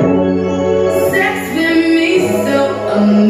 Sex with me so amazing.